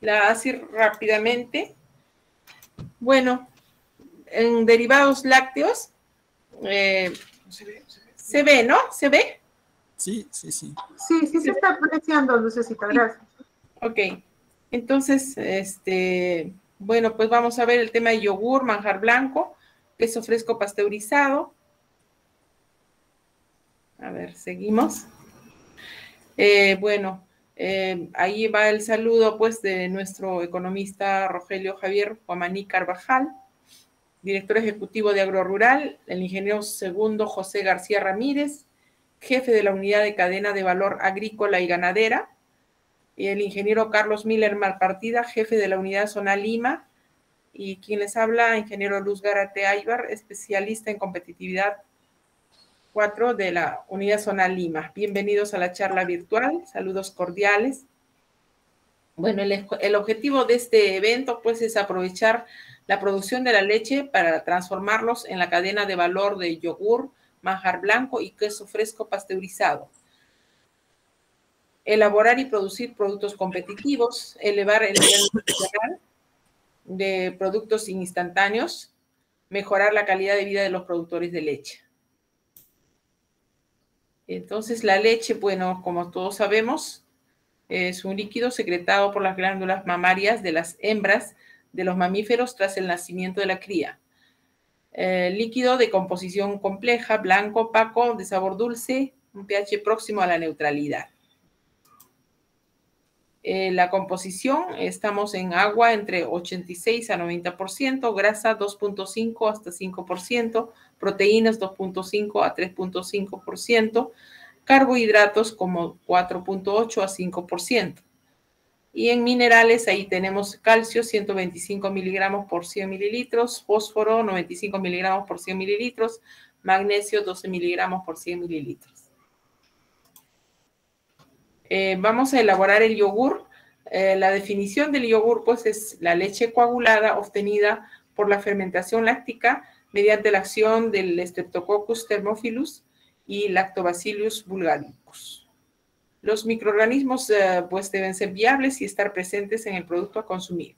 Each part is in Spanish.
la así rápidamente. Bueno, en derivados lácteos, eh, se, ve, ¿no? ¿Se ve? Sí, sí, sí. Sí, sí se está apreciando, Lucecita, gracias. Ok, entonces, este, bueno, pues vamos a ver el tema de yogur, manjar blanco, queso fresco pasteurizado. A ver, seguimos. Eh, bueno, eh, ahí va el saludo pues de nuestro economista Rogelio Javier Guamaní Carvajal, director ejecutivo de Agro Rural, el ingeniero segundo José García Ramírez, jefe de la unidad de cadena de valor agrícola y ganadera, y el ingeniero Carlos Miller Malpartida, jefe de la unidad Zona Lima, y quien les habla, ingeniero Luz Garate Aybar, especialista en competitividad 4 de la Unidad Zona Lima. Bienvenidos a la charla virtual, saludos cordiales. Bueno, el, objetivo de este evento pues es aprovechar la producción de la leche para transformarlos en la cadena de valor de yogur, manjar blanco y queso fresco pasteurizado. Elaborar y producir productos competitivos, elevar el nivel de productos instantáneos, mejorar la calidad de vida de los productores de leche. Entonces la leche, bueno, como todos sabemos, es un líquido secretado por las glándulas mamarias de las hembras de los mamíferos tras el nacimiento de la cría. líquido de composición compleja, blanco, opaco, de sabor dulce, un pH próximo a la neutralidad. Eh, la composición, estamos en agua entre 86 a 90%, grasa 2.5 hasta 5%, proteínas 2.5 a 3.5%, carbohidratos como 4.8 a 5%. Y en minerales ahí tenemos calcio 125 miligramos por 100 mililitros, fósforo 95 miligramos por 100 mililitros, magnesio 12 miligramos por 100 mililitros. Eh, vamos a elaborar el yogur. Eh, la definición del yogur pues es la leche coagulada obtenida por la fermentación láctica mediante la acción del Streptococcus thermophilus y Lactobacillus bulgaricus. Los microorganismos eh, pues deben ser viables y estar presentes en el producto a consumir.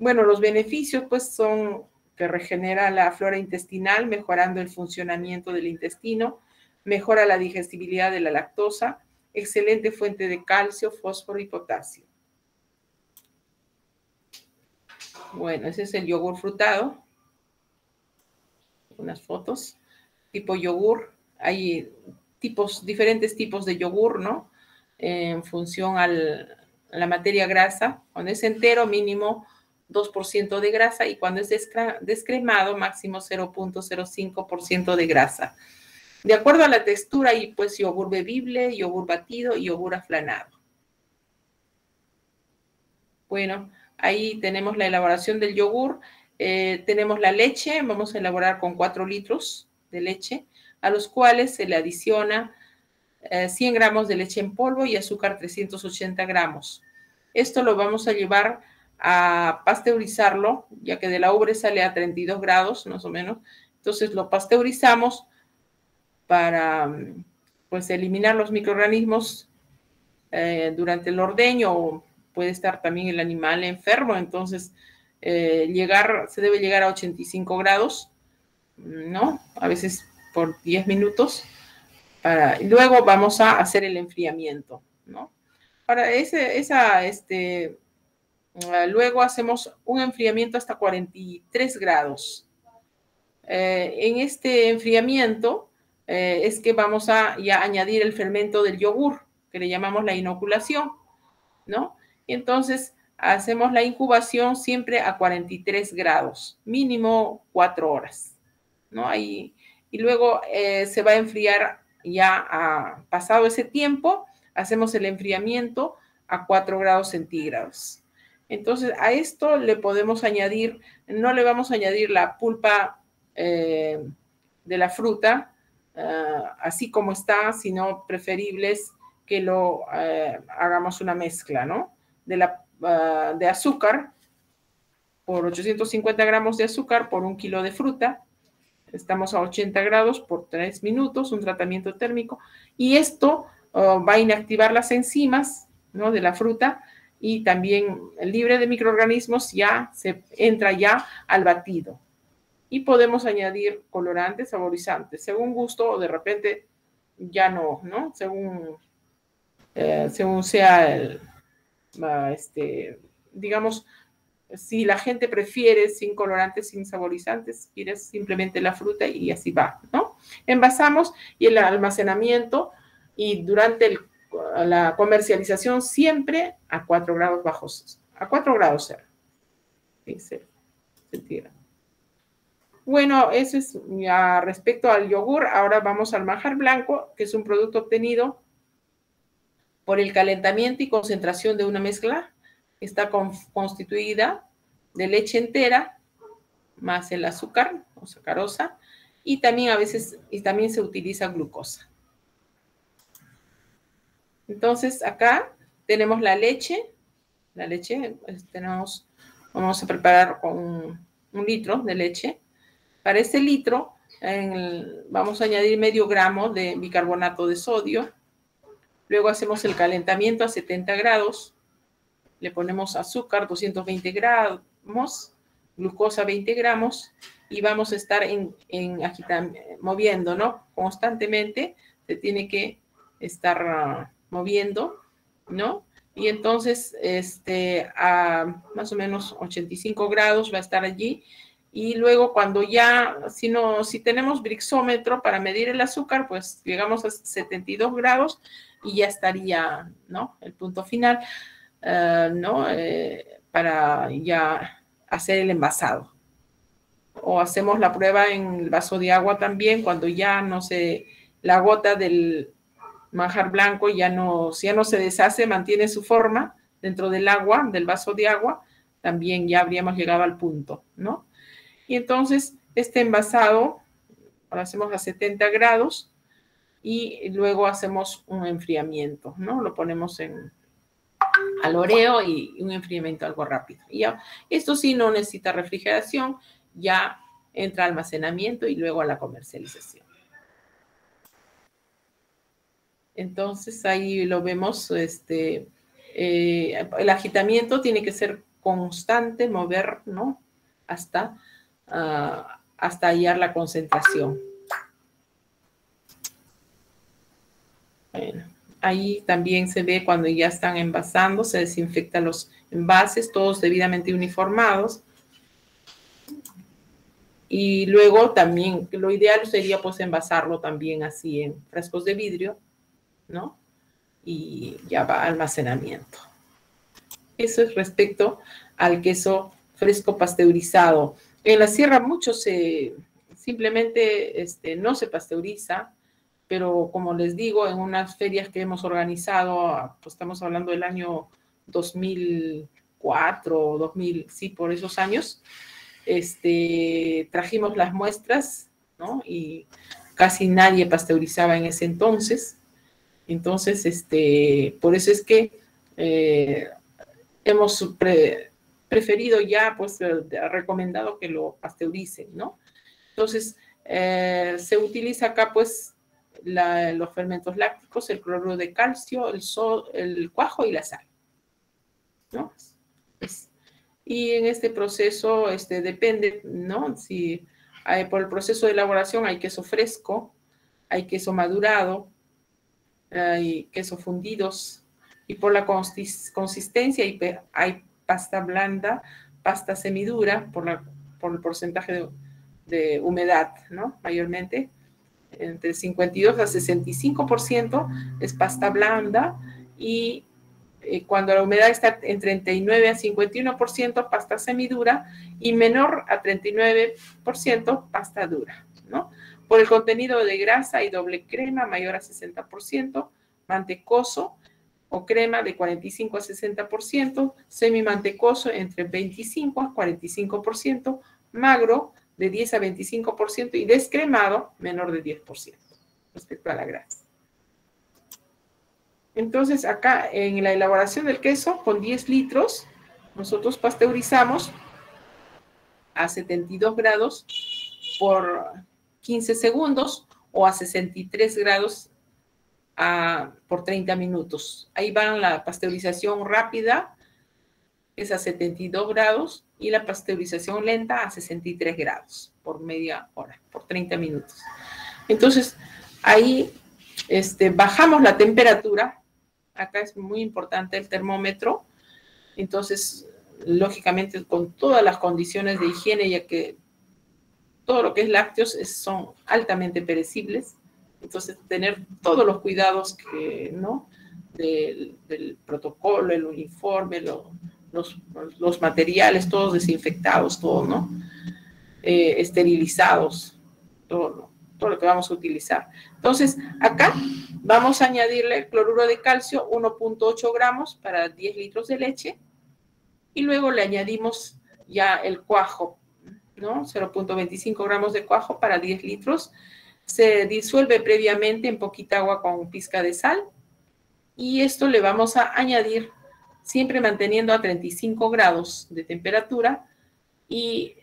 Bueno, los beneficios pues son que regenera la flora intestinal, mejorando el funcionamiento del intestino, mejora la digestibilidad de la lactosa, excelente fuente de calcio, fósforo y potasio. Bueno, ese es el yogur frutado. Unas fotos. Tipo yogur. Hay tipos, diferentes tipos de yogur, ¿no? En función a la materia grasa. Cuando es entero, mínimo 2% de grasa y cuando es descremado, máximo 0.05% de grasa. De acuerdo a la textura, hay pues yogur bebible, yogur batido y yogur aflanado. Bueno, ahí tenemos la elaboración del yogur. Eh, tenemos la leche, vamos a elaborar con 4 litros de leche, a los cuales se le adiciona 100 eh, gramos de leche en polvo y azúcar 380 gramos. Esto lo vamos a llevar a pasteurizarlo, ya que de la ubre sale a 32 grados más o menos. Entonces lo pasteurizamos para pues eliminar los microorganismos eh, durante el ordeño o puede estar también el animal enfermo, entonces eh, llegar, se debe llegar a 85 grados, ¿no? A veces por 10 minutos. Para, luego vamos a hacer el enfriamiento, ¿no? Para ese, esa, este, ah, luego hacemos un enfriamiento hasta 43 grados. Eh, en este enfriamiento, eh, es que vamos a ya añadir el fermento del yogur, que le llamamos la inoculación, ¿no? Y entonces hacemos la incubación siempre a 43 grados, mínimo 4 horas, ¿no? Ahí, y luego eh, se va a enfriar ya a, pasado ese tiempo, hacemos el enfriamiento a 4 grados centígrados. Entonces, a esto le podemos añadir, no le vamos a añadir la pulpa eh, de la fruta, Ah, así como está, sino preferibles que lo eh, hagamos una mezcla, ¿no? De, la, ah, de azúcar, por 850 gramos de azúcar por un kilo de fruta. Estamos a 80 grados por 3 minutos, un tratamiento térmico. Y esto ah, va a inactivar las enzimas ¿no? de la fruta y también libre de microorganismos ya se entra ya al batido. Y podemos añadir colorantes, saborizantes, según gusto o de repente ya no, ¿no? Según, eh, según sea el, este, digamos, si la gente prefiere sin colorantes, sin saborizantes, quieres simplemente la fruta y así va, ¿no? Envasamos y el almacenamiento y durante la comercialización siempre a 4 grados bajos, a 4 grados cero. Bueno, eso es ya respecto al yogur. Ahora vamos al manjar blanco, que es un producto obtenido por el calentamiento y concentración de una mezcla está constituida de leche entera más el azúcar o sacarosa y también a veces y también se utiliza glucosa. Entonces acá tenemos la leche, la leche tenemos, vamos a preparar un, litro de leche. Para este litro vamos a añadir medio gramo de bicarbonato de sodio. Luego hacemos el calentamiento a 70 grados le ponemos azúcar 220 gramos, glucosa 20 gramos y vamos a estar en, moviendo, ¿no? Constantemente se tiene que estar ah, moviendo, ¿no? Y entonces, este, a más o menos 85 grados va a estar allí. Y luego cuando ya, si no, si tenemos brixómetro para medir el azúcar, pues llegamos a 72 grados y ya estaría, ¿no? El punto final. Eh, ¿no? Eh, para ya hacer el envasado. O hacemos la prueba en el vaso de agua también cuando ya no se, la gota del manjar blanco ya no, ya no se deshace, mantiene su forma dentro del agua, del vaso de agua, también ya habríamos llegado al punto, ¿no? Y entonces este envasado lo hacemos a 70 grados y luego hacemos un enfriamiento, ¿no? Lo ponemos en, al oreo y un enfriamiento algo rápido. Y ya, esto sí no necesita refrigeración, ya entra almacenamiento y luego a la comercialización. Entonces ahí lo vemos, este, eh, el agitamiento tiene que ser constante, mover, ¿no? Hasta, ah, hasta hallar la concentración. Ahí también se ve cuando ya están envasando, se desinfectan los envases, todos debidamente uniformados. Y luego también, lo ideal sería pues envasarlo también así en frascos de vidrio, ¿no? Y ya va almacenamiento. Eso es respecto al queso fresco pasteurizado. En la sierra mucho se simplemente este, no se pasteuriza, pero como les digo, en unas ferias que hemos organizado, pues estamos hablando del año 2004, 2000, sí, por esos años, este, trajimos las muestras, ¿no? Y casi nadie pasteurizaba en ese entonces. Entonces, este, por eso es que eh, hemos preferido ya, pues, eh, recomendado que lo pasteuricen, ¿no? Entonces, eh, se utiliza acá, pues, los fermentos lácticos, el cloruro de calcio, el, el cuajo y la sal. ¿no? y en este proceso este, depende, ¿no? Si hay, por el proceso de elaboración hay queso fresco, hay queso madurado, hay queso fundidos, y por la consistencia hay, hay pasta blanda, pasta semidura, por, la, por el porcentaje de, humedad, ¿no? Mayormente entre 52 a 65% es pasta blanda y eh, cuando la humedad está en 39 a 51% pasta semidura y menor a 39% pasta dura, ¿no? Por el contenido de grasa y doble crema mayor a 60%, mantecoso o crema de 45 a 60%, semi-mantecoso entre 25 a 45%, magro de 10 a 25% y descremado menor de 10% respecto a la grasa. Entonces, acá en la elaboración del queso, con 10 litros, nosotros pasteurizamos a 72 grados por 15 segundos o a 63 grados por 30 minutos. Ahí va la pasteurización rápida es a 72 grados, y la pasteurización lenta a 63 grados por media hora, por 30 minutos. Entonces, ahí este, bajamos la temperatura. Acá es muy importante el termómetro. Entonces, lógicamente, con todas las condiciones de higiene, ya que todo lo que es lácteos son altamente perecibles. Entonces, tener todos los cuidados ¿no? Del, protocolo, el uniforme, los, materiales, todos desinfectados, todo, ¿no? Eh, esterilizados, todo, lo que vamos a utilizar. Entonces, acá vamos a añadirle cloruro de calcio, 1.8 gramos para 10 litros de leche, y luego le añadimos ya el cuajo, ¿no? 0.25 gramos de cuajo para 10 litros. Se disuelve previamente en poquita agua con pizca de sal, y esto le vamos a añadir siempre manteniendo a 35 grados de temperatura y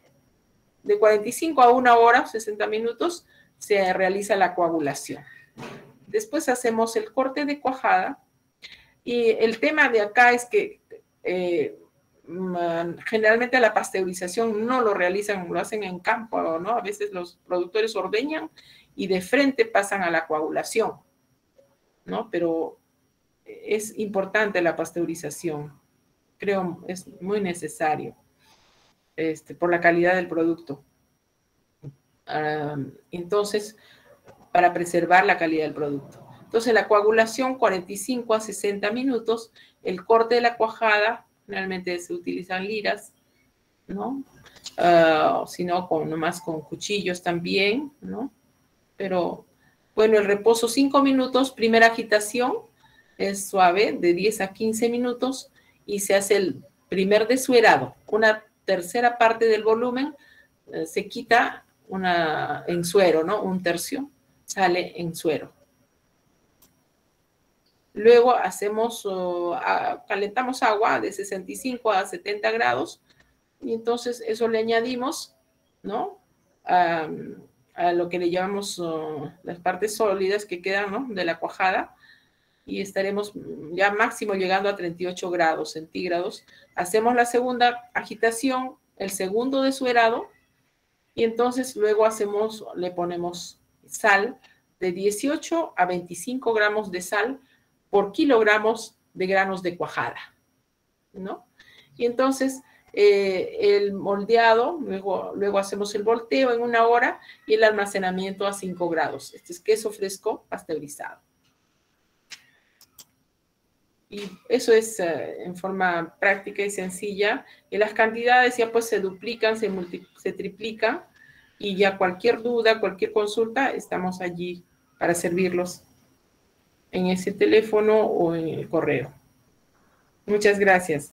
de 45 a 1 hora, 60 minutos, se realiza la coagulación. Después hacemos el corte de cuajada y el tema de acá es que eh, generalmente la pasteurización no lo realizan, lo hacen en campo, ¿no? A veces los productores ordeñan y de frente pasan a la coagulación, ¿no? Pero es importante la pasteurización. Creo es muy necesario este, por la calidad del producto. entonces, para preservar la calidad del producto. Entonces, la coagulación 45 a 60 minutos, el corte de la cuajada, generalmente se utilizan liras, ¿no? Uh, sino con, nomás con cuchillos también, ¿no? Pero, bueno, el reposo 5 minutos, primera agitación, es suave, de 10 a 15 minutos, y se hace el primer desuerado. Una tercera parte del volumen eh, se quita una, en suero, ¿no? Un tercio sale en suero. Luego hacemos, calentamos agua de 65 a 70 grados y entonces eso le añadimos, ¿no? A, lo que le llamamos las partes sólidas que quedan, ¿no? De la cuajada y estaremos ya máximo llegando a 38 grados centígrados. Hacemos la segunda agitación, el segundo desuerado, y entonces luego hacemos, le ponemos sal de 18 a 25 gramos de sal por kilogramos de granos de cuajada, ¿no? Y entonces eh, el moldeado, luego, luego hacemos el volteo en una hora y el almacenamiento a 5 grados. Este es queso fresco pasteurizado. Y eso es eh, en forma práctica y sencilla. Y las cantidades ya pues se duplican, se, se triplican. Y ya cualquier duda, cualquier consulta, estamos allí para servirlos en ese teléfono o en el correo. Muchas gracias.